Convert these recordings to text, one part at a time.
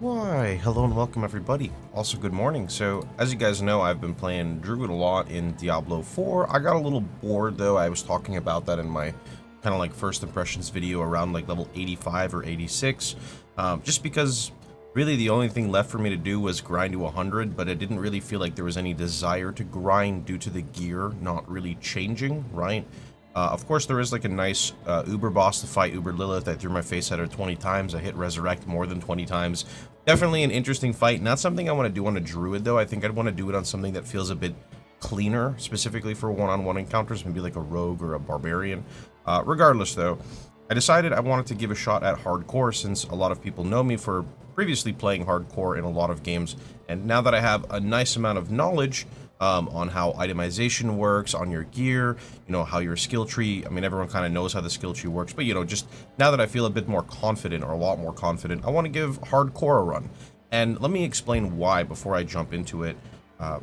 Why, hello and welcome everybody. Also, good morning. So, as you guys know, I've been playing Druid a lot in Diablo 4. I got a little bored though. I was talking about that in my kind of like first impressions video around like level 85 or 86. Um, just because really the only thing left for me to do was grind to 100, but it didn't really feel like there was any desire to grind due to the gear not really changing, right? Uh, of course, there is like a nice uh, Uber boss to fight Uber Lilith. I threw my face at her 20 times. I hit Resurrect more than 20 times. Definitely an interesting fight. Not something I want to do on a Druid, though. I think I'd want to do it on something that feels a bit cleaner, specifically for one-on-one -on -one encounters, maybe like a Rogue or a Barbarian. Uh, regardless, though, I decided I wanted to give a shot at Hardcore, since a lot of people know me for previously playing Hardcore in a lot of games, and now that I have a nice amount of knowledge um, on how itemization works on your gear, you know, how your skill tree, I mean, everyone kind of knows how the skill tree works, but, you know, just now that I feel a bit more confident or a lot more confident, I want to give hardcore a run. And let me explain why before I jump into it. Uh,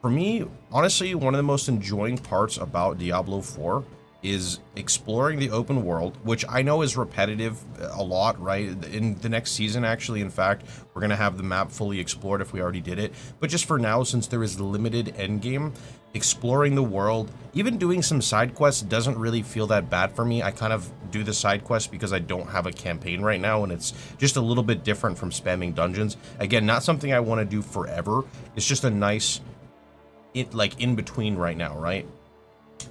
for me, honestly, one of the most enjoying parts about Diablo 4 is exploring the open world, which I know is repetitive a lot, right? In the next season, actually, in fact, we're going to have the map fully explored if we already did it. But just for now, since there is limited endgame, exploring the world, even doing some side quests doesn't really feel that bad for me. I kind of do the side quests because I don't have a campaign right now, and it's just a little bit different from spamming dungeons. Again, not something I want to do forever. It's just a nice, it like in between right now, right?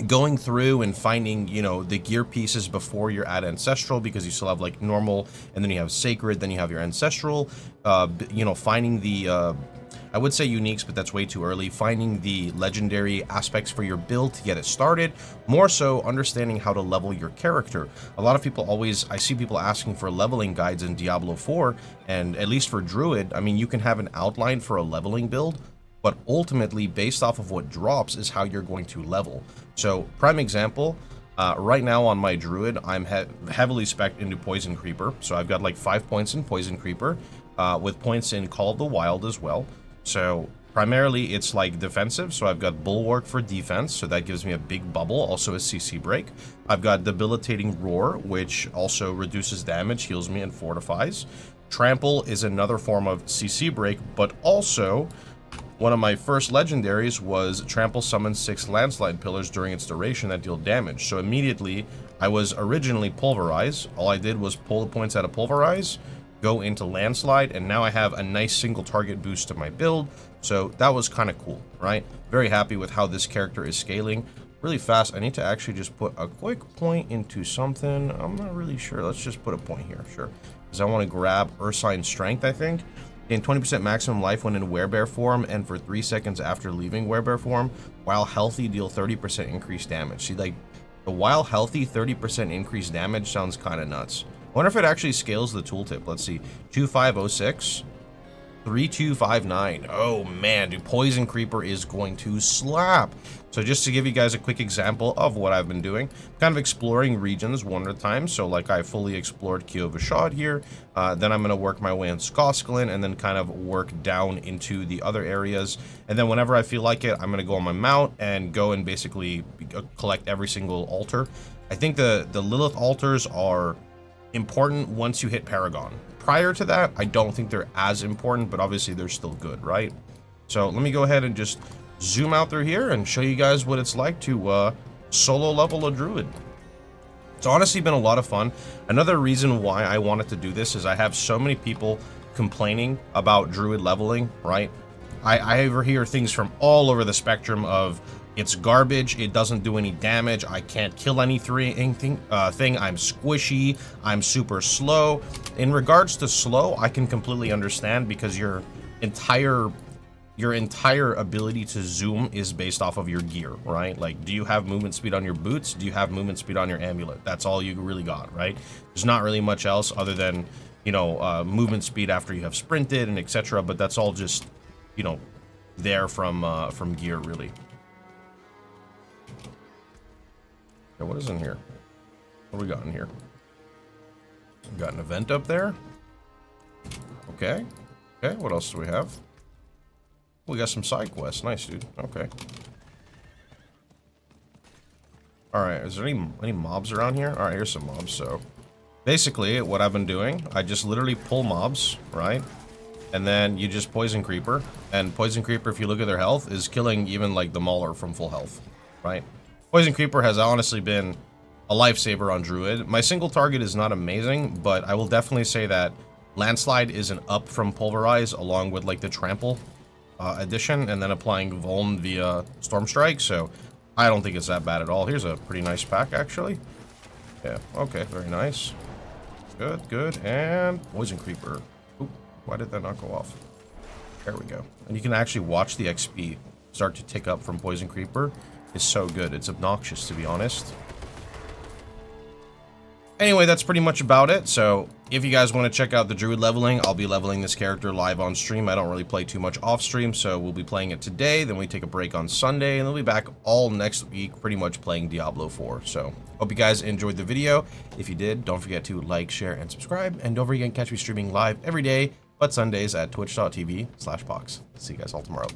Going through and finding, you know, the gear pieces before you're at Ancestral because you still have like normal and then you have Sacred, then you have your Ancestral, uh, you know, finding the, uh, I would say uniques, but that's way too early. Finding the legendary aspects for your build to get it started. More so, understanding how to level your character. A lot of people always, I see people asking for leveling guides in Diablo 4, and at least for Druid, I mean, you can have an outline for a leveling build, but ultimately based off of what drops is how you're going to level. So prime example, uh, right now on my druid, I'm he heavily spec into Poison Creeper. So I've got like five points in Poison Creeper uh, with points in Call of the Wild as well. So primarily it's like defensive. So I've got Bulwark for defense. So that gives me a big bubble, also a CC break. I've got Debilitating Roar, which also reduces damage, heals me, and fortifies. Trample is another form of CC break, but also one of my first legendaries was Trample summon 6 Landslide Pillars during its duration that deal damage. So immediately, I was originally Pulverize. All I did was pull the points out of Pulverize, go into Landslide, and now I have a nice single target boost to my build. So that was kind of cool, right? Very happy with how this character is scaling. Really fast, I need to actually just put a quick point into something. I'm not really sure. Let's just put a point here, sure. Because I want to grab Ursine Strength, I think. Gain 20% maximum life when in werebear form and for 3 seconds after leaving werebear form. While healthy, deal 30% increased damage. See, like, the while healthy 30% increased damage sounds kind of nuts. I wonder if it actually scales the tooltip. Let's see. 2506. 3259. Oh man, dude, Poison Creeper is going to slap. So just to give you guys a quick example of what I've been doing, kind of exploring regions one at a time. So like I fully explored Kyovashad here, uh, then I'm going to work my way in Scosglen and then kind of work down into the other areas. And then whenever I feel like it, I'm going to go on my mount and go and basically uh, collect every single altar. I think the, the Lilith altars are important once you hit Paragon prior to that, I don't think they're as important, but obviously they're still good, right? So let me go ahead and just zoom out through here and show you guys what it's like to uh, solo level a druid. It's honestly been a lot of fun. Another reason why I wanted to do this is I have so many people complaining about druid leveling, right? I, I overhear things from all over the spectrum of it's garbage. It doesn't do any damage. I can't kill anything. Uh, thing. I'm squishy. I'm super slow. In regards to slow, I can completely understand because your entire your entire ability to zoom is based off of your gear, right? Like, do you have movement speed on your boots? Do you have movement speed on your amulet? That's all you really got, right? There's not really much else other than, you know, uh, movement speed after you have sprinted and etc. But that's all just, you know, there from uh, from gear, really. What is in here? What do we got in here? We got an event up there. Okay. Okay, what else do we have? We got some side quests. Nice, dude. Okay. Alright, is there any, any mobs around here? Alright, here's some mobs, so... Basically, what I've been doing, I just literally pull mobs, right? and then you just Poison Creeper. And Poison Creeper, if you look at their health, is killing even like the Mauler from full health, right? Poison Creeper has honestly been a lifesaver on Druid. My single target is not amazing, but I will definitely say that Landslide is an up from Pulverize along with like the Trample uh, addition and then applying Vuln via Storm Strike. So I don't think it's that bad at all. Here's a pretty nice pack actually. Yeah, okay, very nice. Good, good. And Poison Creeper. Oop, why did that not go off? There we go. And you can actually watch the XP start to tick up from Poison Creeper. It's so good. It's obnoxious, to be honest. Anyway, that's pretty much about it. So if you guys want to check out the Druid leveling, I'll be leveling this character live on stream. I don't really play too much off stream, so we'll be playing it today. Then we take a break on Sunday, and we'll be back all next week pretty much playing Diablo 4. So hope you guys enjoyed the video. If you did, don't forget to like, share, and subscribe. And don't forget to catch me streaming live every day, but Sundays at twitch.tv slash Pohx. See you guys all tomorrow.